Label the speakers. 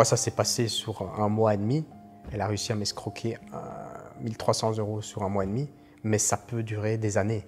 Speaker 1: Moi, ça s'est passé sur un mois et demi. Elle a réussi à m'escroquer euh, 1300 euros sur un mois et demi, mais ça peut durer des années.